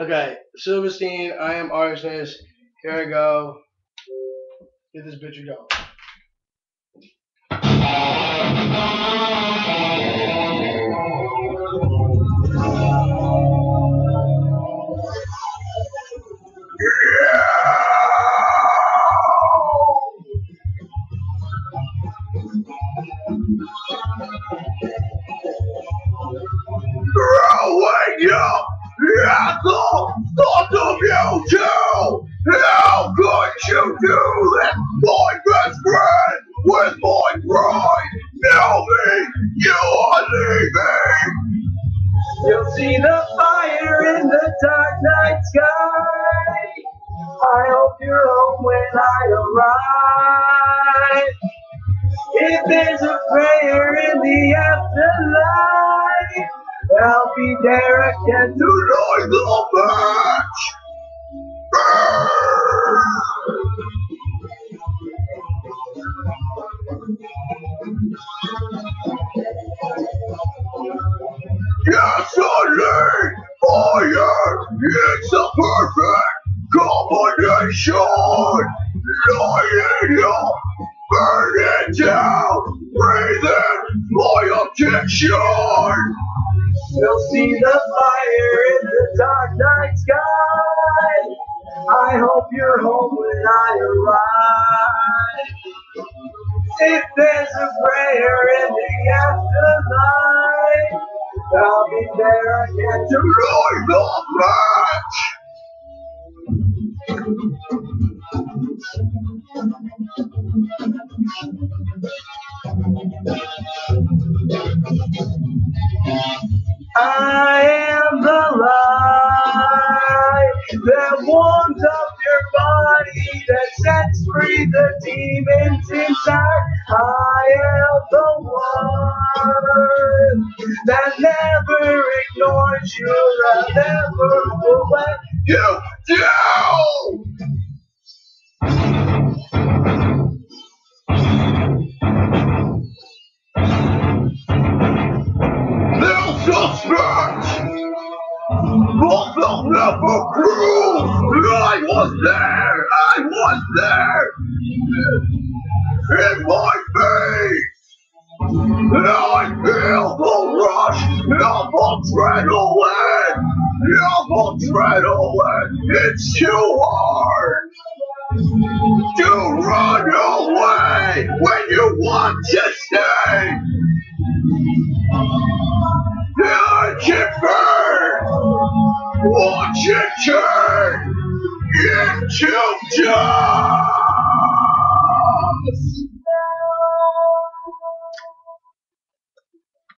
Okay, Silverstein, I am arsonist. Here I go. Get this bitch go. I you're home when I arrive. If there's a prayer in the afterlife, I'll be there again to Tonight the match. Gasoline, fire, it's a perfect it up, burn it down, breathe in my objection. You'll see the fire in the dark night sky. I hope you're home when I arrive. If there's a prayer in the afterlife, I'll be there again to Light the match. I am the light that warms up your body, that sets free the demons inside. I am the one that never ignores you, that never will let You do. Suspect. But they'll never prove I was there. I was there. In my face. Now I feel the rush of adrenaline. Of adrenaline. It's too hard to run away when you want to stay. Watch it turn into dust!